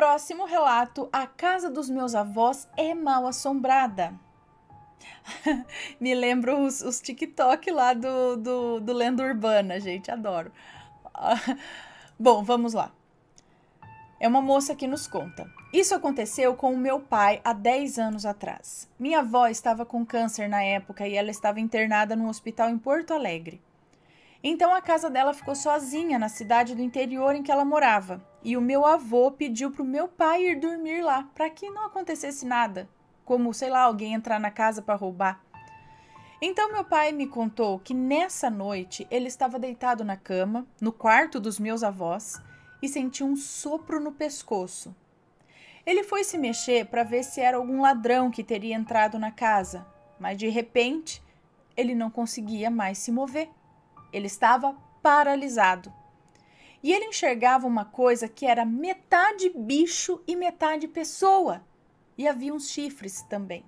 próximo relato, a casa dos meus avós é mal assombrada. Me lembro os, os TikTok lá do, do, do Lenda Urbana, gente, adoro. Bom, vamos lá. É uma moça que nos conta. Isso aconteceu com o meu pai há 10 anos atrás. Minha avó estava com câncer na época e ela estava internada num hospital em Porto Alegre. Então a casa dela ficou sozinha na cidade do interior em que ela morava. E o meu avô pediu para o meu pai ir dormir lá, para que não acontecesse nada, como, sei lá, alguém entrar na casa para roubar. Então meu pai me contou que nessa noite ele estava deitado na cama, no quarto dos meus avós, e sentiu um sopro no pescoço. Ele foi se mexer para ver se era algum ladrão que teria entrado na casa, mas de repente ele não conseguia mais se mover. Ele estava paralisado. E ele enxergava uma coisa que era metade bicho e metade pessoa. E havia uns chifres também.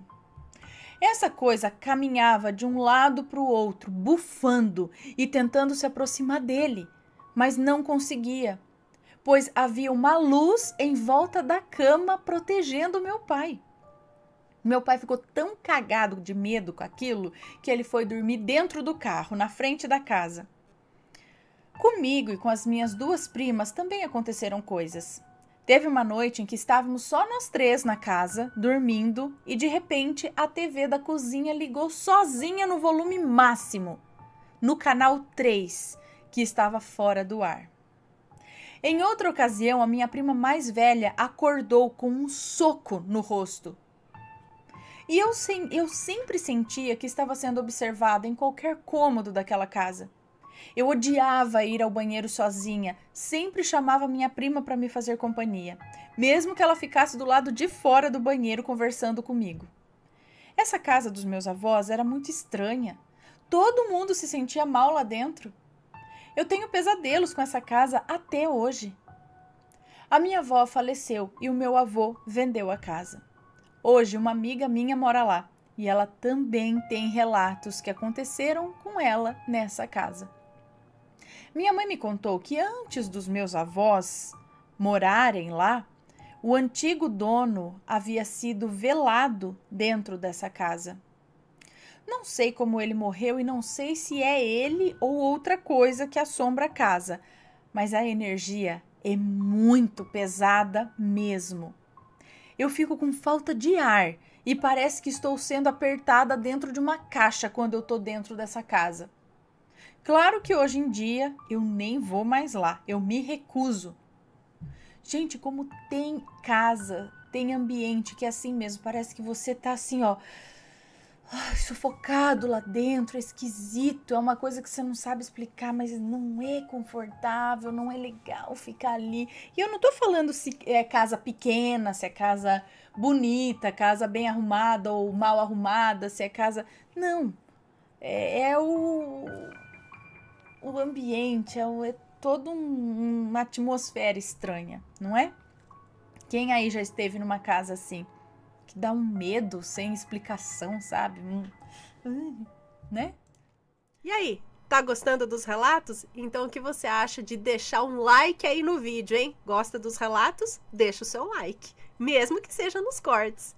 Essa coisa caminhava de um lado para o outro, bufando e tentando se aproximar dele, mas não conseguia pois havia uma luz em volta da cama protegendo meu pai. Meu pai ficou tão cagado de medo com aquilo que ele foi dormir dentro do carro, na frente da casa. Comigo e com as minhas duas primas também aconteceram coisas. Teve uma noite em que estávamos só nós três na casa, dormindo, e de repente a TV da cozinha ligou sozinha no volume máximo, no canal 3, que estava fora do ar. Em outra ocasião, a minha prima mais velha acordou com um soco no rosto. E eu, sem, eu sempre sentia que estava sendo observada em qualquer cômodo daquela casa. Eu odiava ir ao banheiro sozinha, sempre chamava minha prima para me fazer companhia, mesmo que ela ficasse do lado de fora do banheiro conversando comigo. Essa casa dos meus avós era muito estranha. Todo mundo se sentia mal lá dentro. Eu tenho pesadelos com essa casa até hoje. A minha avó faleceu e o meu avô vendeu a casa. Hoje, uma amiga minha mora lá e ela também tem relatos que aconteceram com ela nessa casa. Minha mãe me contou que antes dos meus avós morarem lá, o antigo dono havia sido velado dentro dessa casa. Não sei como ele morreu e não sei se é ele ou outra coisa que assombra a casa, mas a energia é muito pesada mesmo. Eu fico com falta de ar e parece que estou sendo apertada dentro de uma caixa quando eu estou dentro dessa casa. Claro que hoje em dia eu nem vou mais lá, eu me recuso. Gente, como tem casa, tem ambiente que é assim mesmo, parece que você tá assim, ó, ai, sufocado lá dentro, é esquisito, é uma coisa que você não sabe explicar, mas não é confortável, não é legal ficar ali. E eu não tô falando se é casa pequena, se é casa bonita, casa bem arrumada ou mal arrumada, se é casa. Não. É, é o, o ambiente, é, o, é toda um, uma atmosfera estranha, não é? Quem aí já esteve numa casa assim? Que dá um medo sem explicação, sabe? Né? E aí, tá gostando dos relatos? Então o que você acha de deixar um like aí no vídeo, hein? Gosta dos relatos? Deixa o seu like, mesmo que seja nos cortes.